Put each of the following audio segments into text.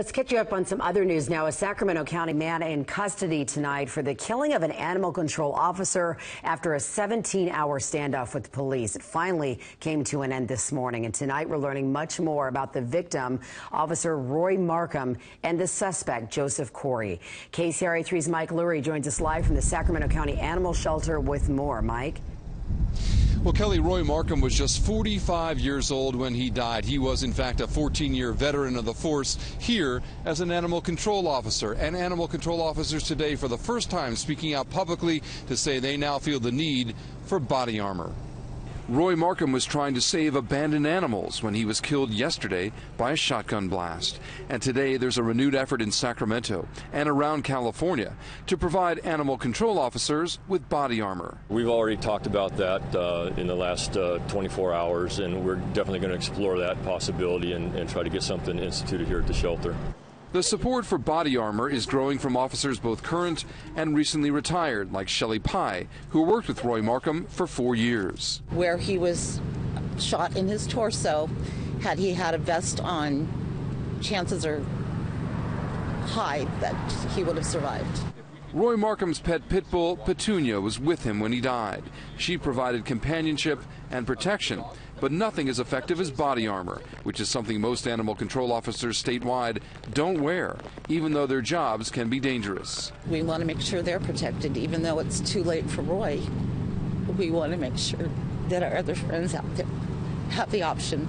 Let's catch you up on some other news now. A Sacramento County man in custody tonight for the killing of an animal control officer after a 17 hour standoff with the police. It finally came to an end this morning. And tonight we're learning much more about the victim, Officer Roy Marcum, and the suspect, Joseph Corey. KCRA 3's Mike Luery joins us live from the Sacramento County Animal Shelter with more. Mike? Well, Kelly Roy Marcum was just 45 years old when he died. He was, in fact, a 14 year veteran of the force here as an animal control officer. And animal control officers today, for the first time, speaking out publicly to say they now feel the need for body armor. Roy Marcum was trying to save abandoned animals when he was killed yesterday by a shotgun blast. And today there's a renewed effort in Sacramento and around California to provide animal control officers with body armor. We've already talked about that uh, in the last uh, 24 hours, and we're definitely going to explore that possibility and, and try to get something instituted here at the shelter. The support for body armor is growing from officers both current and recently retired, like Shelley Pye, who worked with Roy Marcum for four years. Where he was shot in his torso, had he had a vest on, chances are high that he would have survived. Roy Marcum's pet pit bull, Petunia, was with him when he died. She provided companionship and protection, but nothing as effective as body armor, which is something most animal control officers statewide don't wear, even though their jobs can be dangerous. We want to make sure they're protected, even though it's too late for Roy. We want to make sure that our other friends out there have the option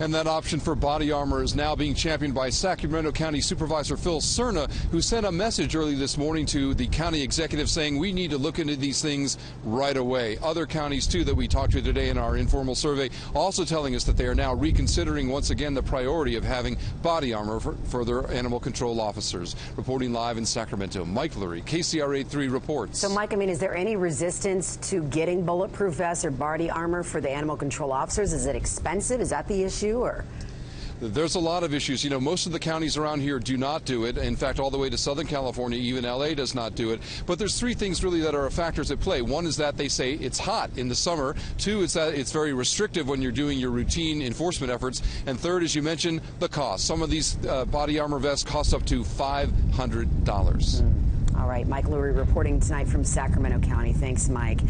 and that option for body armor is now being championed by Sacramento County Supervisor Phil Serna, who sent a message early this morning to the county executive saying we need to look into these things right away. Other counties, too, that we talked to today in our informal survey, also telling us that they are now reconsidering once again the priority of having body armor for, for their animal control officers. Reporting live in Sacramento, Mike Luery, KCRA 3 reports. So, Mike, I mean, is there any resistance to getting bulletproof vests or body armor for the animal control officers? Is it expensive? Is that the issue? Or there's a lot of issues. You know, most of the counties around here do not do it. In fact, all the way to Southern California, even LA does not do it. But there's three things really that are factors at play. One is that they say it's hot in the summer. Two is that it's very restrictive when you're doing your routine enforcement efforts. And third, as you mentioned, the cost. Some of these uh, body armor vests cost up to $500. Mm. All right, Mike Luery reporting tonight from Sacramento County. Thanks, Mike.